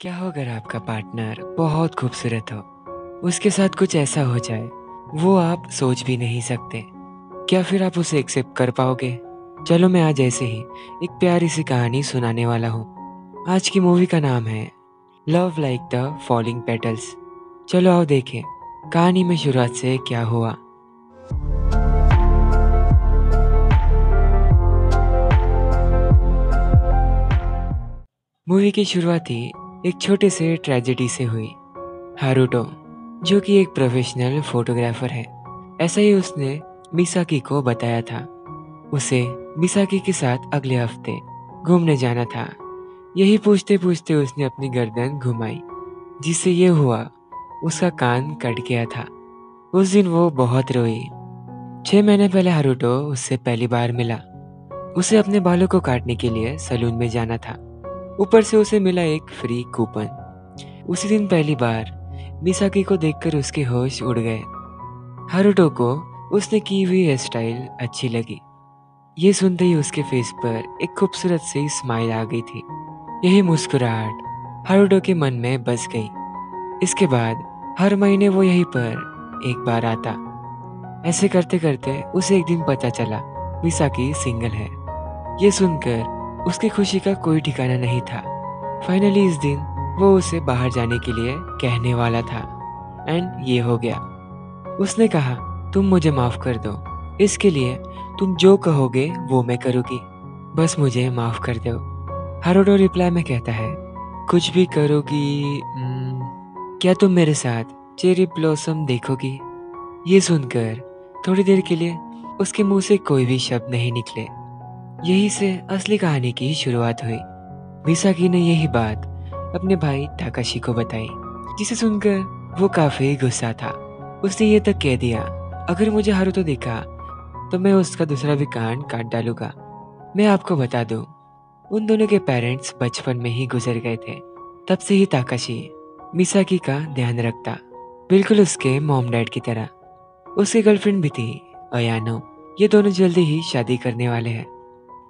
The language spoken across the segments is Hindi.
क्या हो अगर आपका पार्टनर बहुत खूबसूरत हो? उसके साथ कुछ ऐसा हो जाए, वो आप सोच भी नहीं सकते। क्या फिर आप उसे एक्सेप्ट कर पाओगे? चलो मैं आज ऐसे ही एक प्यारी सी कहानी सुनाने वाला हूँ। आज की मूवी का नाम है love like the falling petals चलो आओ देखें, कहानी में शुरुआत से क्या हुआ। मूवी की शुरुआत ही एक छोटे से ट्रेजेडी से हुई। हारूटो जो कि एक प्रोफेशनल फोटोग्राफर है, ऐसा ही उसने मिसाकी को बताया था। उसे मिसाकी के साथ अगले हफ़्ते घूमने जाना था। यही पूछते पूछते उसने अपनी गर्दन घुमाई, जिससे ये हुआ, उसका कान कट गया था। उस दिन वो बहुत रोई। छः महीने पहले हारूटो उससे पहली बार मिला। उसे अपने बालों को काटने के लिए सलून में जाना था। ऊपर से उसे मिला एक फ्री कूपन। उसी दिन पहली बार मिसाकी को देखकर उसके होश उड़ गए। हारुटो को उसने की हुई हेयर स्टाइल अच्छी लगी। ये सुनते ही उसके फेस पर एक खूबसूरत सी स्माइल आ गई थी। यही मुस्कुराहट हारुटो के मन में बस गई। इसके बाद हर महीने वो यहीं पर एक बार आता। ऐसे करते करते उसे एक दिन पता चला, मिसाकी सिंगल है। ये सुनकर उसकी खुशी का कोई ठिकाना नहीं था। फाइनली इस दिन वो उसे बाहर जाने के लिए कहने वाला था। एंड ये हो गया। उसने कहा तुम मुझे माफ़ कर दो। इसके लिए तुम जो कहोगे वो मैं करूँगी। बस मुझे माफ़ कर दो। हरोडो रिप्लाई में कहता है कुछ भी करोगी हम्म, क्या तुम मेरे साथ चेरी ब्लॉसम देखोगी? ये सुनकर थोड़ी देर के लिए उसके मुँह से कोई भी शब्द नहीं निकले। यही से असली कहानी की शुरुआत हुई। मिसाकी ने यही बात अपने भाई ताकाशी को बताई, जिसे सुनकर वो काफ़ी गुस्सा था। उसने ये तक कह दिया, अगर मुझे हारू तो देखा तो मैं उसका दूसरा भी कान काट डालूँगा। मैं आपको बता दूँ, उन दोनों के पेरेंट्स बचपन में ही गुजर गए थे, तब से ही ताकाशी मिसाकी का ध्यान रखता, बिल्कुल उसके मॉम डैड की तरह। उसकी गर्लफ्रेंड भी थी, अयानो। ये दोनों जल्दी ही शादी करने वाले हैं।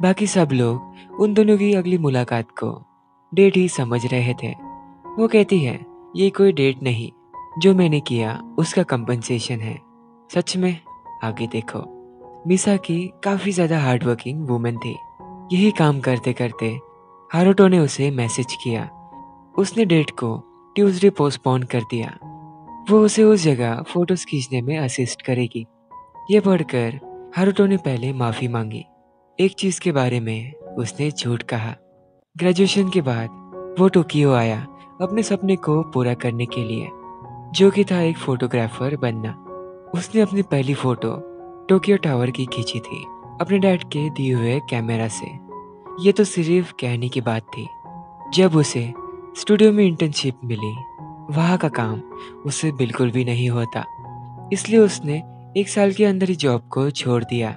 बाकी सब लोग उन दोनों की अगली मुलाकात को डेट ही समझ रहे थे। वो कहती है, ये कोई डेट नहीं। जो मैंने किया, उसका कंपनसेशन है। सच में, आगे देखो। मिसा की काफ़ी ज़्यादा हार्डवर्किंग वुमेन थी। यही काम करते करते हारोटो ने उसे मैसेज किया। उसने डेट को ट्यूसडे पोस्टपोन कर दिया। वो उसे उस जगह फ़ोटोज़ खींचने में असिस्ट करेगी। ये पढ़कर हारोटो ने पहले माफ़ी मांगी। एक चीज़ के बारे में उसने झूठ कहा। ग्रेजुएशन के बाद वो टोक्यो आया अपने सपने को पूरा करने के लिए, जो कि था एक फोटोग्राफर बनना। उसने अपनी पहली फ़ोटो टोक्यो टावर की खींची थी, अपने डैड के दिए हुए कैमरा से। ये तो सिर्फ़ कहने की बात थी। जब उसे स्टूडियो में इंटर्नशिप मिली, वहाँ का काम उसे बिल्कुल भी नहीं होता, इसलिए उसने एक साल के अंदर ही जॉब को छोड़ दिया।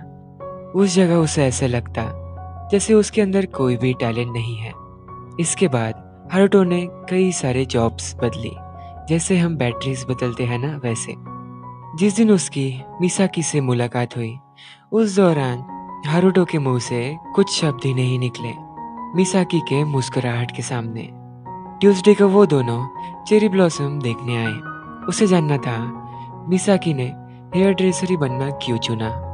उस जगह उसे ऐसे लगता जैसे उसके अंदर कोई भी टैलेंट नहीं है। इसके बाद हरटो ने कई सारे जॉब्स बदली, जैसे हम बैटरीज बदलते हैं ना वैसे। जिस दिन उसकी मिसाकी से मुलाकात हुई, उस दौरान हारुटो के मुँह से कुछ शब्द ही नहीं निकले, मिसाकी के मुस्कुराहट के सामने। ट्यूसडे को वो दोनों चेरी ब्लॉसम देखने आए। उसे जानना था, मिसाकी ने हेयर ड्रेसर ही बनना क्यों चुना।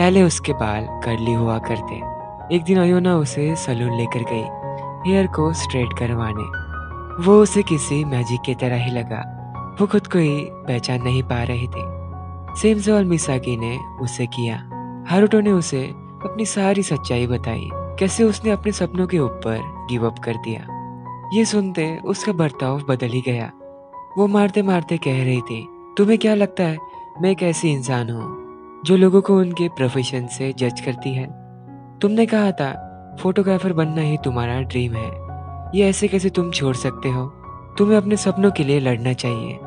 पहले उसके बाल करली हुआ करते। एक दिन अयोना उसे सलून लेकर गई, हेयर को स्ट्रेट करवाने। वो उसे किसी मैजिक की तरह ही लगा। वो खुद को ही पहचान नहीं पा रही थी। सेम सवाल मिसाकी ने उसे किया। हारुटो ने उसे अपनी सारी सच्चाई बताई, कैसे उसने अपने सपनों के ऊपर गिव अप कर दिया। ये सुनते उसका बर्ताव बदल ही गया। वो मारते मारते कह रही थी, तुम्हें क्या लगता है, मैं एक ऐसी इंसान हूँ? जो लोगों को उनके प्रोफेशन से जज करती है। तुमने कहा था फोटोग्राफर बनना ही तुम्हारा ड्रीम है। ये ऐसे कैसे तुम छोड़ सकते हो? तुम्हें अपने सपनों के लिए लड़ना चाहिए।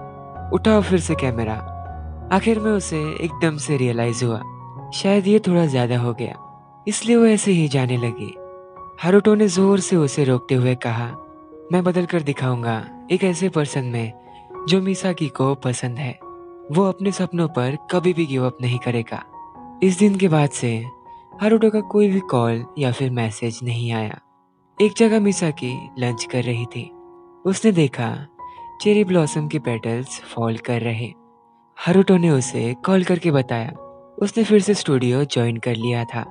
उठाओ फिर से कैमरा आखिर में उसे एकदम से रियलाइज़ हुआ। शायद ये थोड़ा ज़्यादा हो गया। इसलिए वो ऐसे ही जाने लगी। हारुटो ने ज़ोर से उसे रोकते हुए कहा, मैं बदल कर दिखाऊँगा एक ऐसे पर्सन में जो मिसाकी को पसंद है। वो अपने सपनों पर कभी भी गिव अप नहीं करेगा। इस दिन के बाद से हारुटो का कोई भी कॉल या फिर मैसेज नहीं आया। एक जगह मिसा की लंच कर रही थी। उसने देखा चेरी ब्लॉसम के पेटल्स फॉल कर रहे। हरुटो ने उसे कॉल करके बताया। उसने फिर से स्टूडियो ज्वाइन कर लिया था।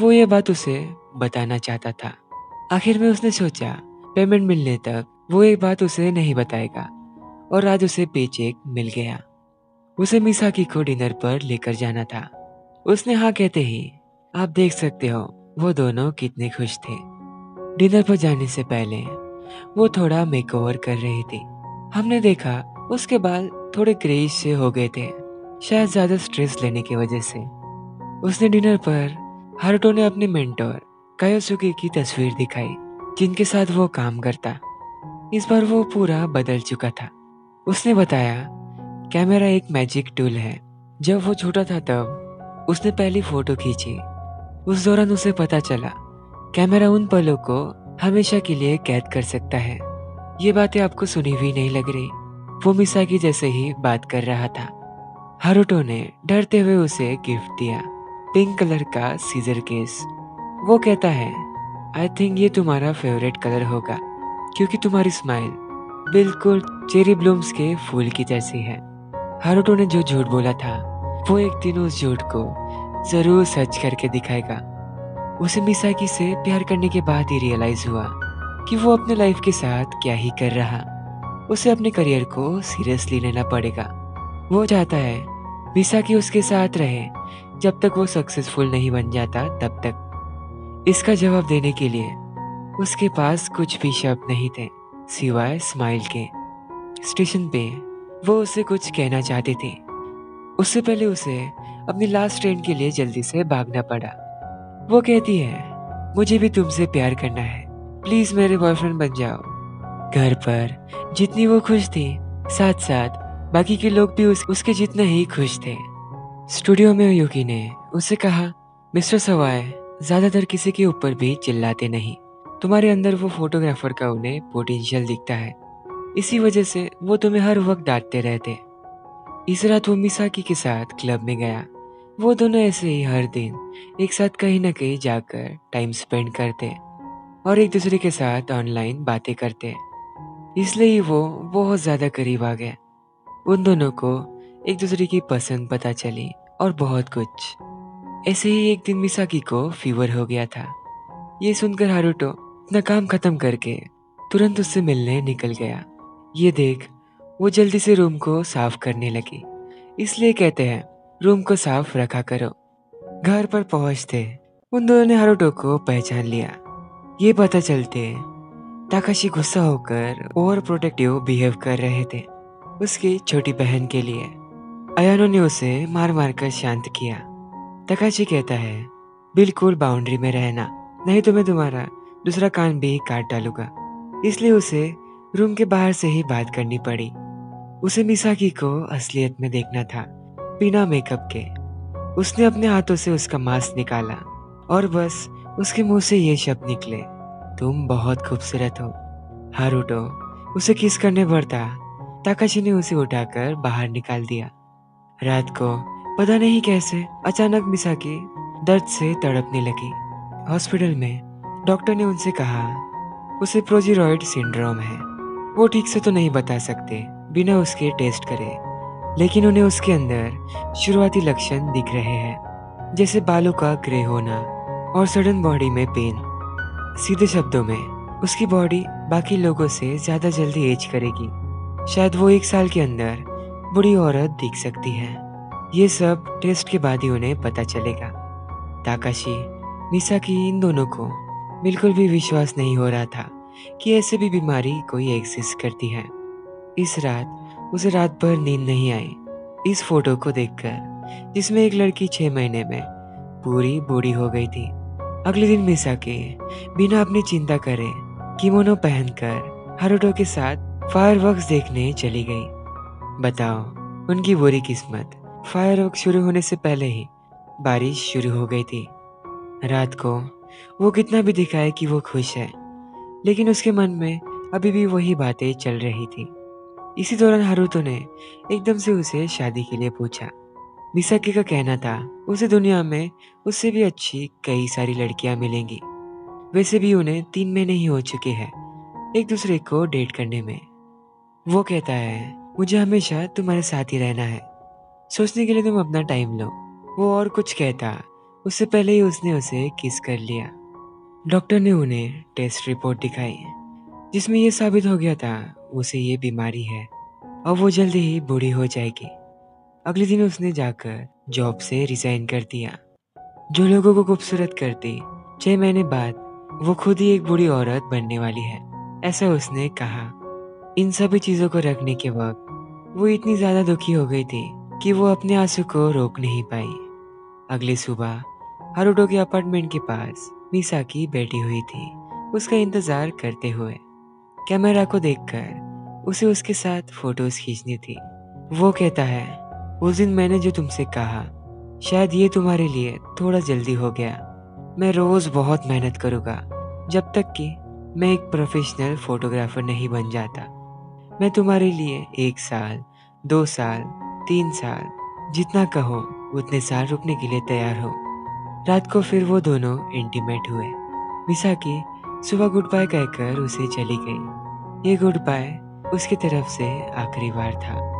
वो ये बात उसे बताना चाहता था। आखिर में उसने सोचा पेमेंट मिलने तक वो एक बात उसे नहीं बताएगा और आज उसे पेचेक मिल गया। उसे मिसाकी को डिनर पर लेकर जाना था। उसने हाँ कहते ही, आप देख सकते हो, वो दोनों कितने खुश थे। डिनर पर जाने से पहले, वो थोड़ा मेकओवर कर रही थी। हमने देखा, उसके बाल थोड़े ग्रेइश से हो गए थे, शायद ज़्यादा स्ट्रेस लेने की वजह से। उसने डिनर पर हार्टो ने अपने मेंटोर, कायोसुकी की तस्वीर दिखाई, जिनके साथ वो काम करता। इस बार वो पूरा बदल चुका था। उसने बताया कैमरा एक मैजिक टूल है। जब वो छोटा था तब, उसने पहली फ़ोटो खींची। उस दौरान उसे पता चला, कैमरा उन पलों को हमेशा के लिए कैद कर सकता है। ये बातें आपको सुनी हुई नहीं लग रही। वो मिसा की जैसे ही बात कर रहा था। हारुटो ने डरते हुए उसे गिफ्ट दिया। पिंक कलर का सीजर केस। वो कहता है आई थिंक ये तुम्हारा फेवरेट कलर होगा, क्योंकि तुम्हारी स्माइल बिल्कुल चेरी ब्लूम्स के फूल की जैसी है। हारुटो ने जो झूठ बोला था, वो एक दिन उस झूठ को ज़रूर सच करके दिखाएगा। उसे मिसाकी से प्यार करने के बाद ही रियलाइज़ हुआ कि वो अपने लाइफ के साथ क्या ही कर रहा। उसे अपने करियर को सीरियसली लेना पड़ेगा। वो चाहता है मिसाकी उसके साथ रहे, जब तक वो सक्सेसफुल नहीं बन जाता, तब तक। इसका जवाब देने के लिए उसके पास कुछ भी शब्द नहीं थे, सिवाय स्माइल के। स्टेशन पे वो उसे कुछ कहना चाहती थी। उससे पहले उसे अपनी लास्ट ट्रेन के लिए जल्दी से भागना पड़ा। वो कहती है मुझे भी तुमसे प्यार करना है। प्लीज़ मेरे बॉयफ्रेंड बन जाओ। घर पर जितनी वो खुश थी साथ साथ बाकी के लोग भी उस, उसके जितने ही खुश थे। स्टूडियो में युकी ने उससे कहा मिस्टर सवाय ज़्यादातर किसी के ऊपर भी चिल्लाते नहीं। तुम्हारे अंदर वो फोटोग्राफर का उन्हें पोटेंशियल दिखता है। इसी वजह से वो तुम्हें हर वक्त डांटते रहते। इस रात वो मिसाकी के साथ क्लब में गया। वो दोनों ऐसे ही हर दिन एक साथ कहीं ना कहीं जाकर टाइम स्पेंड करते और एक दूसरे के साथ ऑनलाइन बातें करते। इसलिए ही वो बहुत ज़्यादा करीब आ गए। उन दोनों को एक दूसरे की पसंद पता चली और बहुत कुछ। ऐसे ही एक दिन मिसाकी को फीवर हो गया था। ये सुनकर हारुटो अपना काम खत्म करके तुरंत उससे मिलने निकल गया। ये देख, वो जल्दी से रूम को साफ़ करने लगी। इसलिए कहते हैं, रूम को साफ़ रखा करो। घर पर पहुँचते, उन दोनों ने हारुटो को पहचान लिया। ये पता चलते, ताकाशी गुस्सा होकर ओवर प्रोटेक्टिव बिहेव कर रहे थे, उसकी छोटी बहन के लिए। अयानो ने उसे मार मार कर शांत किया। तकाशी कहता है, बिल्कुल बाउंड्री में रहना, नहीं तो मैं तुम्हारा दूसरा कान भी काट डालूँगा। इसलिए उसे रूम के बाहर से ही बात करनी पड़ी। उसे मिसाकी को असलियत में देखना था, बिना मेकअप के। उसने अपने हाथों से उसका मास्क निकाला और बस उसके मुँह से ये शब्द निकले, तुम बहुत खूबसूरत हो। हारूटो उसे किस करने बढ़ता ताकाशी ने उसे उठाकर बाहर निकाल दिया। रात को, पता नहीं कैसे, अचानक मिसाकी दर्द से तड़पने लगी। हॉस्पिटल में डॉक्टर ने उनसे कहा, उसे प्रोजीरॉइड सिंड्रोम है। वो ठीक से तो नहीं बता सकते, बिना उसके टेस्ट करे। लेकिन उन्हें उसके अंदर शुरुआती लक्षण दिख रहे हैं, जैसे बालों का ग्रे होना और सडन बॉडी में पेन। सीधे शब्दों में, उसकी बॉडी बाकी लोगों से ज़्यादा जल्दी एज करेगी। शायद वो एक साल के अंदर बुरी औरत दिख सकती है। ये सब टेस्ट के बाद ही उन्हें पता चलेगा। ताकाशी निशा की इन दोनों को बिल्कुल भी विश्वास नहीं हो रहा था। कि ऐसे भी बीमारी कोई एग्जिस्ट करती है। इस रात उसे रात भर नींद नहीं आई। इस फ़ोटो को देखकर, जिसमें एक लड़की छह महीने में पूरी बूढ़ी हो गई थी, अगले दिन मिसा के बिना अपनी चिंता करे किमोनो पहनकर हरोटो के साथ फायरवर्क्स देखने चली गई। बताओ, उनकी बुरी किस्मत। फायरवर्क शुरू होने से पहले ही बारिश शुरू हो गई थी। रात को वो कितना भी दिखाए कि वो खुश है। लेकिन उसके मन में अभी भी वही बातें चल रही थी। इसी दौरान हारुतो ने एकदम से उसे शादी के लिए पूछा। मिसाकी का कहना था, उसे दुनिया में उससे भी अच्छी कई सारी लड़कियाँ मिलेंगी। वैसे भी उन्हें तीन महीने ही हो चुके हैं, एक दूसरे को डेट करने में। वो कहता है, मुझे हमेशा तुम्हारे साथ ही रहना है। सोचने के लिए तुम अपना टाइम लो। वो और कुछ कहता, उससे पहले ही उसने उसे किस कर लिया। डॉक्टर ने उन्हें टेस्ट रिपोर्ट दिखाई, जिसमें यह साबित हो गया था, उसे ये बीमारी है, और वो जल्दी ही बूढ़ी हो जाएगी। अगले दिन उसने जाकर जॉब से रिजाइन कर दिया। जो लोगों को खूबसूरत करती, छह महीने बाद वो खुद ही एक बुरी औरत बनने वाली है, ऐसा उसने कहा। इन सभी चीज़ों को रखने के वक्त वो इतनी ज़्यादा दुखी हो गई थी कि वो अपने आँसू को रोक नहीं पाई। अगली सुबह हरुडो के अपार्टमेंट के पास की बैठी हुई थी। उसका इंतज़ार करते हुए। कैमरा को देखकर उसे उसके साथ फ़ोटोज़ खींचनी थी। वो कहता है, उस दिन मैंने जो तुमसे कहा, शायद ये तुम्हारे लिए थोड़ा जल्दी हो गया। मैं रोज बहुत मेहनत करूँगा, जब तक कि मैं एक प्रोफेशनल फोटोग्राफर नहीं बन जाता। मैं तुम्हारे लिए एक साल, दो साल, तीन साल, जितना कहो, उतने साल रुकने के लिए तैयार हो। रात को फिर वो दोनों इंटीमेट हुए। मिसा मिसाकी सुबह गुड बाय कहकर उसे चली गई। ये गुड बाय उसकी तरफ़ से आखिरी बार था।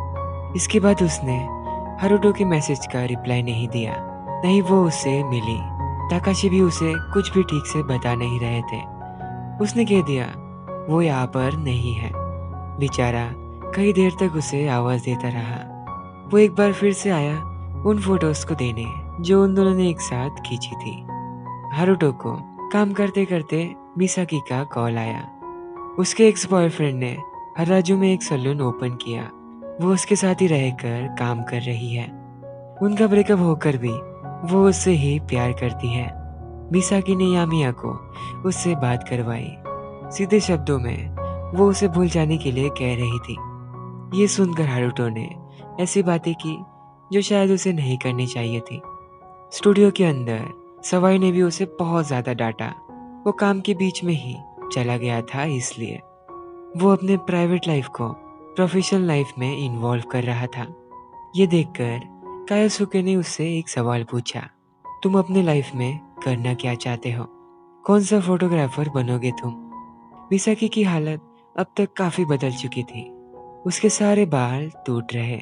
इसके बाद उसने हरुडो के मैसेज का रिप्लाई नहीं दिया। नहीं वो उसे मिली। ताकाशी भी उसे कुछ भी ठीक से बता नहीं रहे थे। उसने कह दिया, वो यहाँ पर नहीं है। बेचारा कई देर तक उसे आवाज़ देता रहा। वो एक बार फिर से आया उन फ़ोटोज़ को देने। जो उन दोनों ने एक साथ खींची थी। हारुटो को काम करते करते मिसाकी का कॉल आया। उसके एक्स बॉयफ्रेंड ने हराजू में एक सलून ओपन किया। वो उसके साथ ही रहकर काम कर रही है। उनका ब्रेकअप होकर भी वो उससे ही प्यार करती है। मिसाकी ने यामिया को उससे बात करवाई। सीधे शब्दों में वो उसे भूल जाने के लिए कह रही थी। ये सुनकर हारुटो ने ऐसी बातें की जो शायद उसे नहीं करनी चाहिए थी। स्टूडियो के अंदर सवाई ने भी उसे बहुत ज़्यादा डांटा। वो काम के बीच में ही चला गया था, इसलिए। वो अपने प्राइवेट लाइफ को प्रोफेशनल लाइफ में इन्वॉल्व कर रहा था। ये देखकर कायासुके ने उससे एक सवाल पूछा, तुम अपने लाइफ में करना क्या चाहते हो? कौन सा फोटोग्राफर बनोगे तुम? मिसाकी की हालत अब तक काफ़ी बदल चुकी थी। उसके सारे बाल टूट रहे।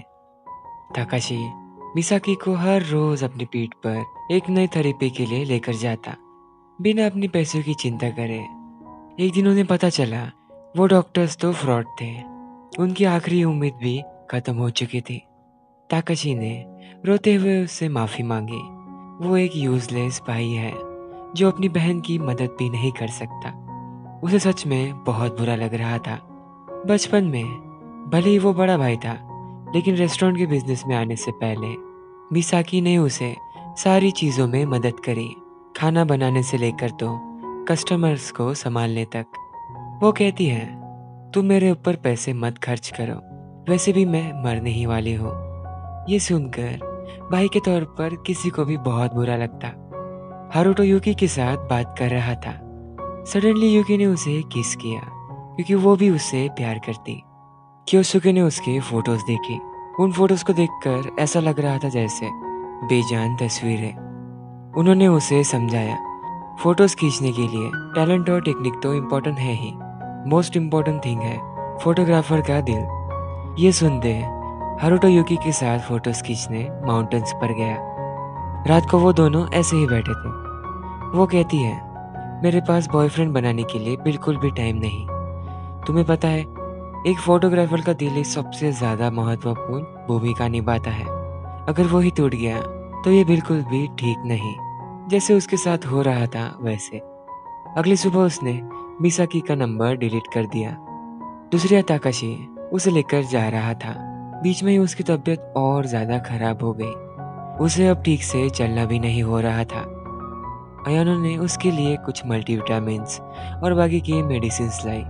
ताकाशी मिसाकी को हर रोज अपनी पीठ पर एक नई थेरेपी के लिए लेकर जाता। बिना अपने पैसों की चिंता करे। एक दिन उन्हें पता चला, वो डॉक्टर्स तो फ्रॉड थे। उनकी आखिरी उम्मीद भी खत्म हो चुकी थी। ताकाशी ने रोते हुए उससे माफ़ी मांगी। वो एक यूजलेस भाई है, जो अपनी बहन की मदद भी नहीं कर सकता। उसे सच में बहुत बुरा लग रहा था। बचपन में भले ही वो बड़ा भाई था लेकिन रेस्टोरेंट के बिज़नेस में आने से पहले मिसाकी ने उसे सारी चीज़ों में मदद करी। खाना बनाने से लेकर तो कस्टमर्स को संभालने तक। वो कहती है, तुम मेरे ऊपर पैसे मत खर्च करो। वैसे भी मैं मरने ही वाली हूँ। ये सुनकर भाई के तौर पर किसी को भी बहुत बुरा लगता। हारुटो यूकी के साथ बात कर रहा था। सडनली यूकी ने उसे किस किया, क्योंकि वो भी उससे प्यार करती। क्योसुके ने उसके फ़ोटोज़ देखे। उन फ़ोटोज़ को देखकर ऐसा लग रहा था जैसे बेजान तस्वीरें। उन्होंने उसे समझाया, फ़ोटोज़ खींचने के लिए टैलेंट और टेक्निक तो इम्पोर्टेंट है ही। मोस्ट इम्पोर्टेंट थिंग है फोटोग्राफर का दिल। ये सुनते हरुटो युकी के साथ फ़ोटोज़ खींचने माउंटेन्स पर गया। रात को वो दोनों ऐसे ही बैठे थे। वो कहती है, मेरे पास बॉयफ्रेंड बनाने के लिए बिल्कुल भी टाइम नहीं। तुम्हें पता है एक फोटोग्राफर का दिल सबसे ज़्यादा महत्वपूर्ण भूमिका निभाता है। अगर वो ही टूट गया तो ये बिल्कुल भी ठीक नहीं। जैसे उसके साथ हो रहा था, वैसे। अगली सुबह उसने मिसाकी का नंबर डिलीट कर दिया। दूसरी ताकाशी उसे लेकर जा रहा था। बीच में ही उसकी तबीयत और ज़्यादा खराब हो गई। उसे अब ठीक से चलना भी नहीं हो रहा था। अयानो ने उसके लिए कुछ मल्टीविटामिन और बाकी की मेडिसिन लाई।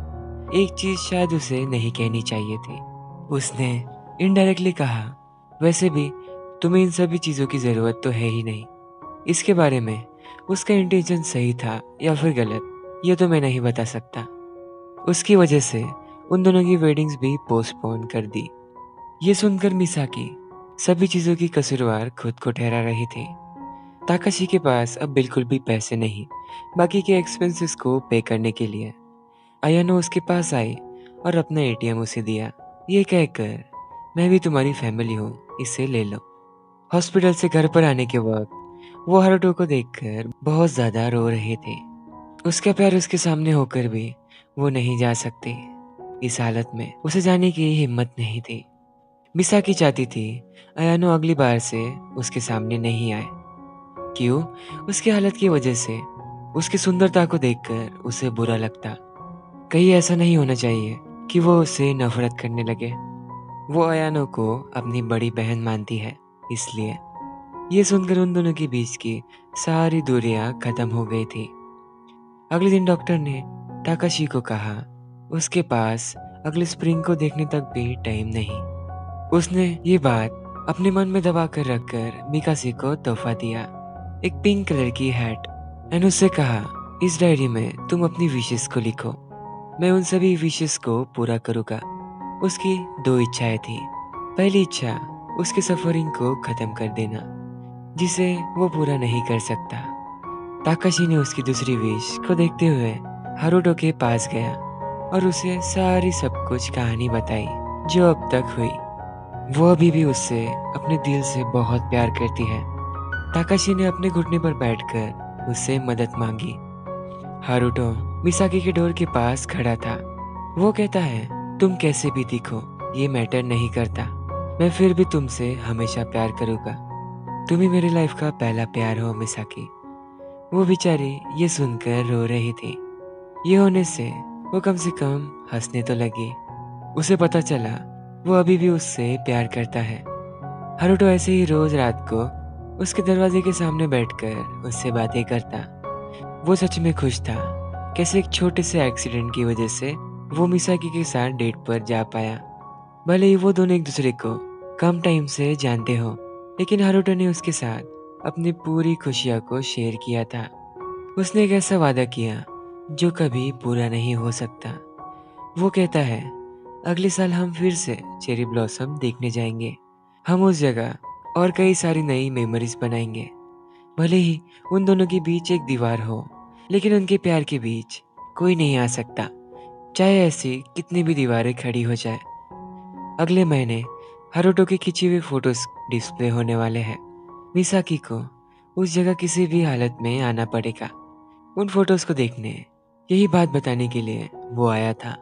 एक चीज़ शायद उसे नहीं कहनी चाहिए थी। उसने इनडायरेक्टली कहा, वैसे भी, तुम्हें इन सभी चीज़ों की ज़रूरत तो है ही नहीं। इसके बारे में उसका इंटेंशन सही था या फिर गलत, ये तो मैं नहीं बता सकता। उसकी वजह से उन दोनों की वेडिंग्स भी पोस्टपोन कर दी। ये सुनकर मिसा की सभी चीज़ों की कसूरवार खुद को ठहरा रही थी। ताकाशी के पास अब बिल्कुल भी पैसे नहीं, बाकी के एक्सपेंसेस को पे करने के लिए। अयानो उसके पास आई और अपना एटीएम उसे दिया। ये कहकर, मैं भी तुम्हारी फैमिली हूँ, इसे ले लो। हॉस्पिटल से घर पर आने के वक्त वो हरटो को देखकर बहुत ज़्यादा रो रहे थे। उसका प्यार उसके सामने होकर भी वो नहीं जा सकते। इस हालत में उसे जाने की हिम्मत नहीं थी। मिसा की चाहती थी अयानो अगली बार से उसके सामने नहीं आए। क्यों? उसकी हालत की वजह से उसकी सुंदरता को देखकर उसे बुरा लगता। कहीं ऐसा नहीं होना चाहिए कि वो उसे नफरत करने लगे। वो अयानो को अपनी बड़ी बहन मानती है, इसलिए। ये सुनकर उन दोनों के बीच की सारी दूरियाँ खत्म हो गई थी। अगले दिन डॉक्टर ने टाकाशी को कहा, उसके पास अगले स्प्रिंग को देखने तक भी टाइम नहीं। उसने ये बात अपने मन में दबा कर रखकर मिकासी को तोहफा दिया। एक पिंक कलर की हैट, एंड उससे कहा, इस डायरी में तुम अपनी विशेष को लिखो। मैं उन सभी विशेष को पूरा करूँगा। उसकी दो इच्छाएँ थी। पहली इच्छा, उसके सफरिंग को खत्म कर देना, जिसे वो पूरा नहीं कर सकता। ताकाशी ने उसकी दूसरी विश को देखते हुए हारुडो के पास गया और उसे सारी सब कुछ कहानी बताई, जो अब तक हुई। वो अभी भी उससे, अपने दिल से बहुत प्यार करती है। ताकाशी ने अपने घुटने पर बैठकर उससे मदद मांगी। हारुटो मिसाकी के डोर के पास खड़ा था। वो कहता है, तुम कैसे भी दिखो, ये मैटर नहीं करता। मैं फिर भी तुमसे हमेशा प्यार करूँगा। तुम ही मेरी लाइफ का पहला प्यार हो, मिसाकी। वो बेचारी ये सुनकर रो रही थी। ये होने से वो कम से कम हंसने तो लगी। उसे पता चला, वो अभी भी उससे प्यार करता है। हरुटो ऐसे ही रोज रात को उसके दरवाजे के सामने बैठकर उससे बातें करता। वो सच में खुश था। कैसे एक छोटे से एक्सीडेंट की वजह से वो मिसाकी के साथ डेट पर जा पाया। भले ही वो दोनों एक दूसरे को कम टाइम से जानते हो, लेकिन हारुटो ने उसके साथ अपनी पूरी खुशियाँ को शेयर किया था। उसने एक ऐसा वादा किया जो कभी पूरा नहीं हो सकता। वो कहता है, अगले साल हम फिर से चेरी ब्लॉसम देखने जाएँगे। हम उस जगह और कई सारी नई मेमोरीज बनाएँगे। भले ही उन दोनों के बीच एक दीवार हो लेकिन उनके प्यार के बीच कोई नहीं आ सकता, चाहे ऐसी कितनी भी दीवारें खड़ी हो जाए। अगले महीने हरोटो के खिंची हुई फ़ोटोज़ डिस्प्ले होने वाले हैं। मिसाकी को उस जगह किसी भी हालत में आना पड़ेगा। उन फ़ोटोज़ को देखने, यही बात बताने के लिए वो आया था।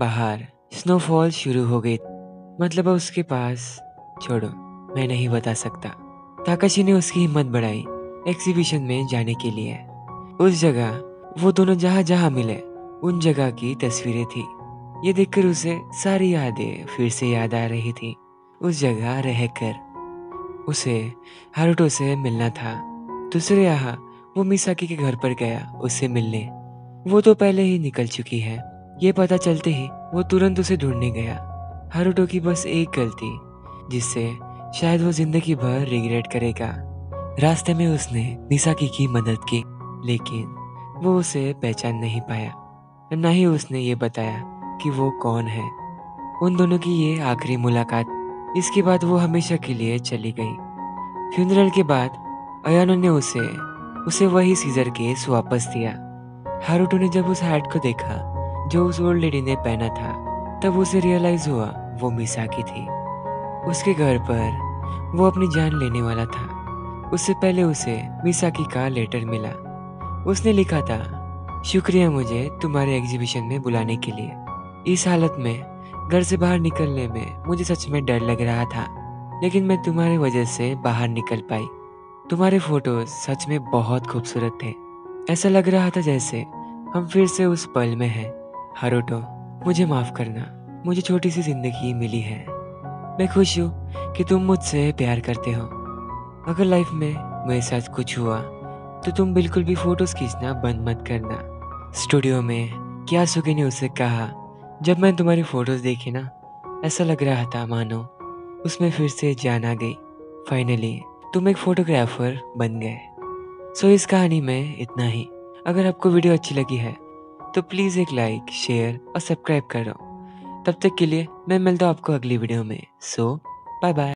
बाहर स्नोफॉल शुरू हो गई मतलब उसके पास, छोड़ो, मैं नहीं बता सकता। ताकाशी ने उसकी हिम्मत बढ़ाई एग्जीबिशन में जाने के लिए। उस जगह वो दोनों जहाँ जहाँ मिले, उन जगह की तस्वीरें थी। ये देखकर उसे सारी यादें फिर से याद आ रही थी। उस जगह रहकर उसे हारुटो से मिलना था। दूसरे यहाँ वो मिसाकी के घर पर गया उससे मिलने। वो तो पहले ही निकल चुकी है। ये पता चलते ही वो तुरंत उसे ढूँढने गया। हारुटो की बस एक गलती जिससे शायद वो ज़िंदगी भर रिग्रेट करेगा। रास्ते में उसने मिसाकी की मदद की। लेकिन वो उसे पहचान नहीं पाया। न ही उसने ये बताया कि वो कौन है। उन दोनों की ये आखिरी मुलाकात, इसके बाद वो हमेशा के लिए चली गई। फ्यूनरल के बाद, अयानो ने उसे उसे वही सीजर केस वापस दिया। हारुटो ने जब उस हैट को देखा, जो उस ओल्ड लेडी ने पहना था, तब उसे रियलाइज़ हुआ, वो मिसाकी थी। उसके घर पर वो अपनी जान लेने वाला था। उससे पहले उसे मिसाकी का लेटर मिला। उसने लिखा था, शुक्रिया मुझे तुम्हारे एग्जीबिशन में बुलाने के लिए। इस हालत में, घर से बाहर निकलने में मुझे सच में डर लग रहा था, लेकिन मैं तुम्हारी वजह से बाहर निकल पाई। तुम्हारे फ़ोटोज़ सच में बहुत खूबसूरत थे। ऐसा लग रहा था जैसे हम फिर से उस पल में हैं। हारोटो, मुझे माफ़ करना। मुझे छोटी सी ज़िंदगी मिली है। मैं खुश हूँ कि तुम मुझसे प्यार करते हो। अगर लाइफ में मेरे साथ कुछ हुआ तो तुम बिल्कुल भी फ़ोटोज़ खींचना बंद मत करना। स्टूडियो में क्या सुखी ने उसे कहा, जब मैं तुम्हारी फ़ोटोज़ देखी ना, ऐसा लग रहा था, मानो, उसमें फिर से जान आ गई। फाइनली तुम एक फोटोग्राफर बन गए। सो इस कहानी में इतना ही। अगर आपको वीडियो अच्छी लगी है तो प्लीज़ एक लाइक शेयर और सब्सक्राइब करो। तब तक के लिए मैं मिलता हूँ आपको अगली वीडियो में। सो बाय बाय